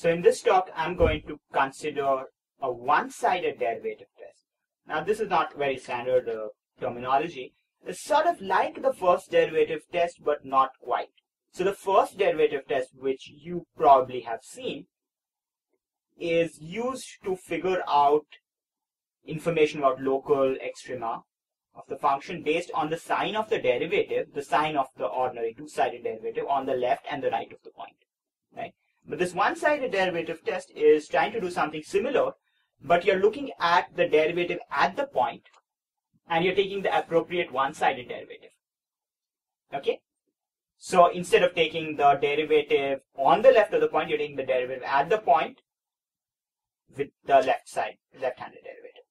So in this talk, I'm going to consider a one-sided derivative test. Now this is not very standard uh, terminology. It's sort of like the first derivative test, but not quite. So the first derivative test, which you probably have seen, is used to figure out information about local extrema of the function based on the sign of the derivative, the sign of the ordinary two-sided derivative on the left and the right of the point. Right? But this one-sided derivative test is trying to do something similar, but you're looking at the derivative at the point, and you're taking the appropriate one-sided derivative. Okay? So instead of taking the derivative on the left of the point, you're taking the derivative at the point with the left side, left-handed derivative.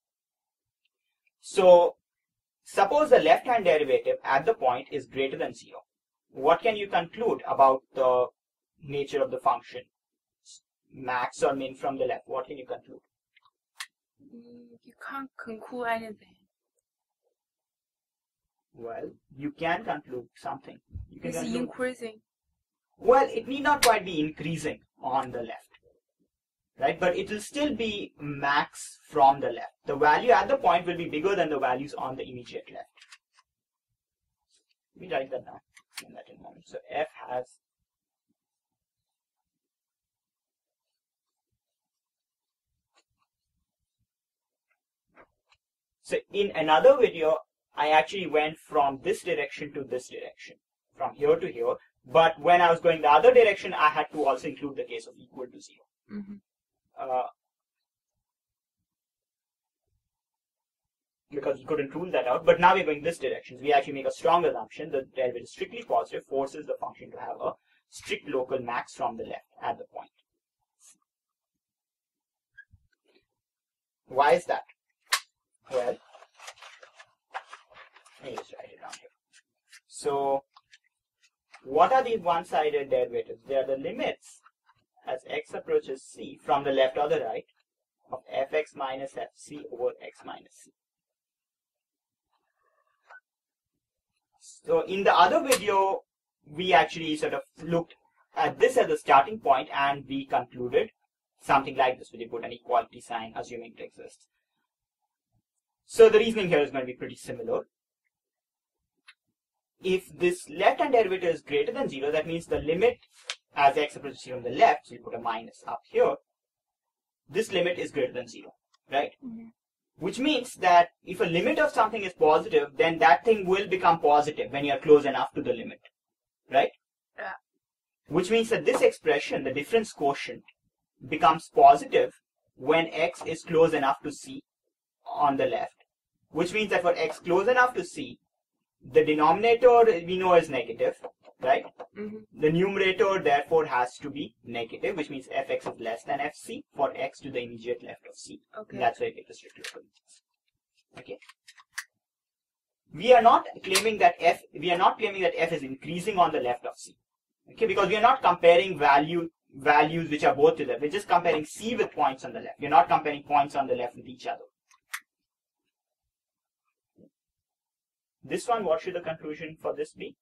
So suppose the left-hand derivative at the point is greater than zero. What can you conclude about the nature of the function? Max or min from the left. What can you conclude? Mm, You can't conclude anything. Well, you can conclude something. You can It's conclude. increasing. Well, it need not quite be increasing on the left. Right? But it will still be max from the left. The value at the point will be bigger than the values on the immediate left. Let me write that down. Explain that in moment. So f has So in another video, I actually went from this direction to this direction, from here to here. But when I was going the other direction, I had to also include the case of equal to zero. hmm Uh, because we couldn't rule that out. But now we're going this direction. So we actually make a strong assumption. That the derivative is strictly positive, forces the function to have a strict local max from the left at the point. Why is that? Well, let me just write it down here. So, what are these one-sided derivatives? They are the limits as x approaches c from the left or the right of fx minus fc over x minus c. So in the other video, we actually sort of looked at this as a starting point and we concluded something like this. We put an equality sign assuming it exists. So the reasoning here is going to be pretty similar. If this left-hand derivative is greater than 0, that means the limit as x approaches 0 on the left, so you put a minus up here, this limit is greater than 0, right? Mhm. Which means that if a limit of something is positive, then that thing will become positive when you are close enough to the limit, right? Yeah. Which means that this expression, the difference quotient, becomes positive when x is close enough to c on the left. Which means that for x close enough to c, the denominator we know is negative, right? hmm The numerator therefore has to be negative, which means fx is less than fc for x to the immediate left of c. Okay. And that's why you get the strict local. Okay. We are not claiming that f. We are not claiming that f is increasing on the left of c. Okay, because we are not comparing value values which are both to the left. We're just comparing c with points on the left. We're not comparing points on the left with each other. This one, what should the conclusion for this be?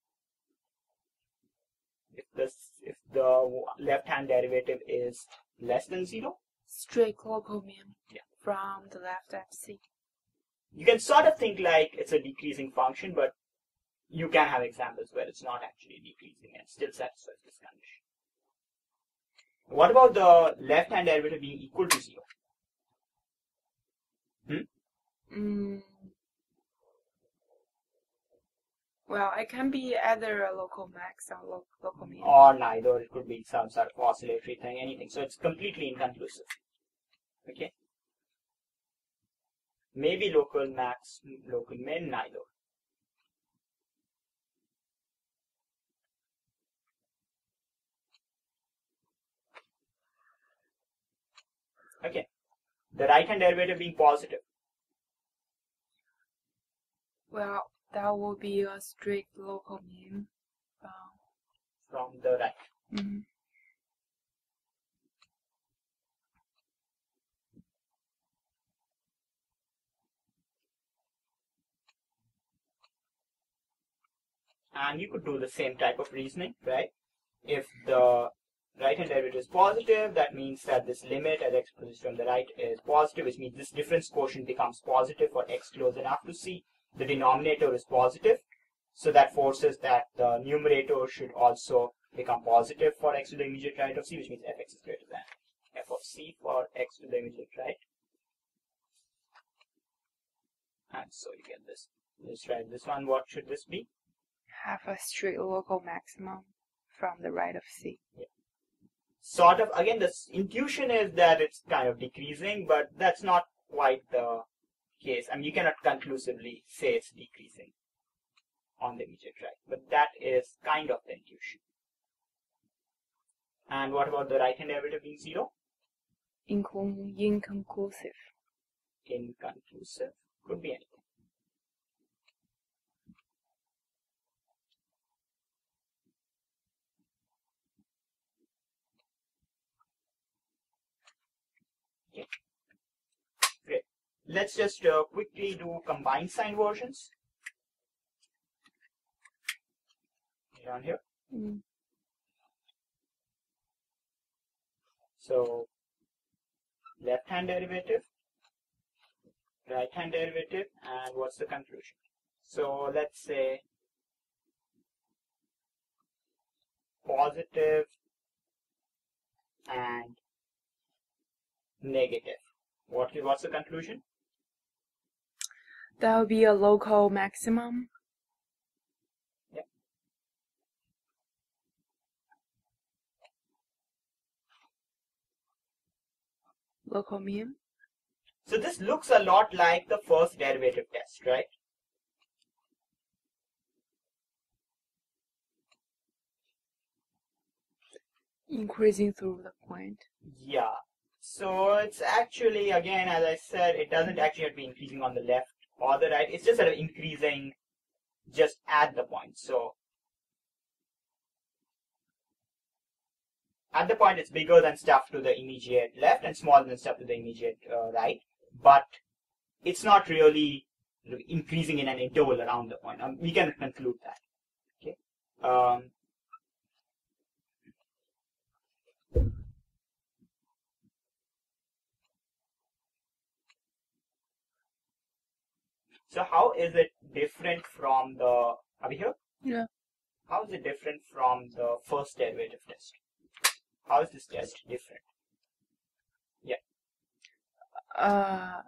If this, if the left-hand derivative is less than zero, straight mean Yeah. from the left FC. you can sort of think like it's a decreasing function, but you can have examples where it's not actually decreasing and still satisfies this condition. What about the left-hand derivative being equal to zero? Hmm? Mm. Well, it can be either a local max or lo- local min. Or neither, it could be some sort of oscillatory thing, anything. So it's completely inconclusive. Okay? Maybe local max, local min, neither. Okay. The right hand derivative being positive. Well, that will be a strict local min. Um, from the right. mhm. And you could do the same type of reasoning, right? If the right hand derivative is positive, that means that this limit as x approaches from the right is positive, which means this difference quotient becomes positive for x close enough to c. The denominator is positive, so that forces that the numerator should also become positive for x to the immediate right of c, which means fx is greater than f of c for x to the immediate right. And so you get this. Let's write this one. What should this be? Have a strict local maximum from the right of C. Yeah. Sort of, again, the intuition is that it's kind of decreasing, but that's not quite the case. I mean, you cannot conclusively say it's decreasing on the immediate right, but that is kind of the intuition. And what about the right-hand derivative being zero? Incon- inconclusive. Inconclusive. Could be anything. Okay. Great. Let's just uh, quickly do combined sign versions. Down here. Mm. So left hand derivative, right hand derivative, and what's the conclusion? So let's say positive and negative. What what's the conclusion? That would be a local maximum. Yep. Local min. So this looks a lot like the first derivative test, right? Increasing through the point. Yeah. So it's actually, again, as I said, it doesn't actually have to be increasing on the left or the right. It's just sort of increasing just at the point. So at the point, it's bigger than stuff to the immediate left and smaller than stuff to the immediate uh, right. But it's not really increasing in an interval around the point. Um, we can conclude that. Okay. Um, So how is it different from the, are we here? Yeah. How is it different from the first derivative test? How is this test different? Yeah. Uh,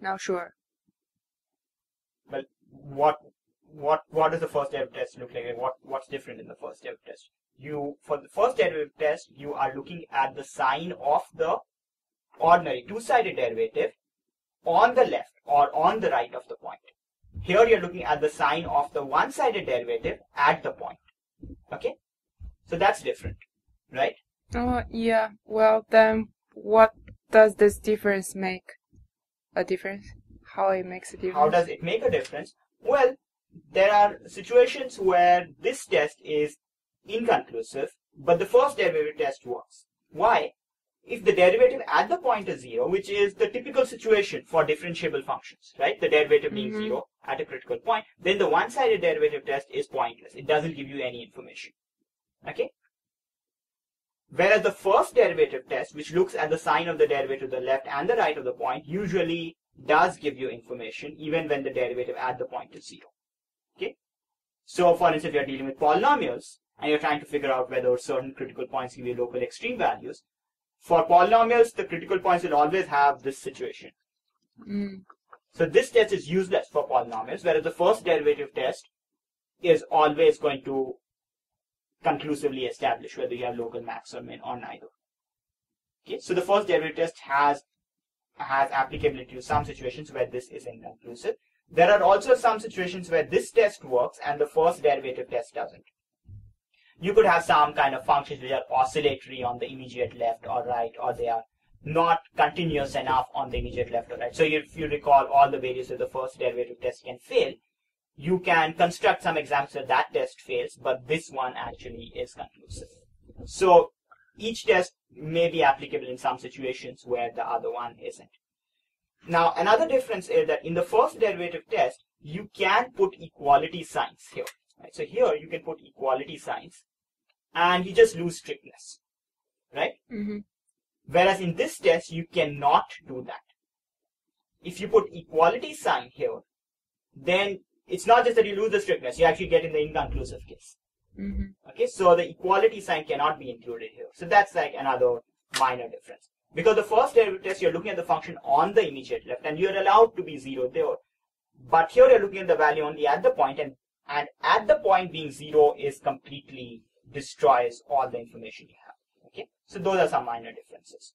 not sure. Well, what, what, what does the first derivative test look like? and What, what's different in the first derivative test? You, for the first derivative test, you are looking at the sign of the ordinary two-sided derivative on the left or on the right of the point. Here you're looking at the sign of the one-sided derivative at the point. Okay? So that's different, right? Oh, yeah. Well, then what does this difference make a difference? How it makes a difference? How does it make a difference? Well, there are situations where this test is inconclusive, but the first derivative test works. Why? If the derivative at the point is zero, which is the typical situation for differentiable functions, right? The derivative being Mhm. zero at a critical point, then the one-sided derivative test is pointless. It doesn't give you any information. Okay? Whereas the first derivative test, which looks at the sign of the derivative to the left and the right of the point, usually does give you information even when the derivative at the point is zero. Okay? So for instance, if you're dealing with polynomials and you're trying to figure out whether certain critical points give you local extreme values, for polynomials, the critical points will always have this situation. Mm. So this test is useless for polynomials, whereas the first derivative test is always going to conclusively establish whether you have local max or min or neither. Okay, so the first derivative test has has applicability to some situations where this is inconclusive. There are also some situations where this test works and the first derivative test doesn't. You could have some kind of functions which are oscillatory on the immediate left or right, or they are not continuous enough on the immediate left or right. So if you recall all the various of the first derivative test can fail, you can construct some examples where that test fails, but this one actually is conclusive. So each test may be applicable in some situations where the other one isn't. Now, another difference is that in the first derivative test, you can put equality signs here. Right? So here you can put equality signs and you just lose strictness. right? hmm Whereas in this test, you cannot do that. If you put equality sign here, then it's not just that you lose the strictness, you actually get in the inconclusive case. hmm Okay, so the equality sign cannot be included here. So that's like another minor difference. Because the first derivative test, you're looking at the function on the immediate left, and you're allowed to be zero there. But here you're looking at the value only at the point, and, and at the point being zero is completely destroys all the information you have. Okay, so those are some minor differences.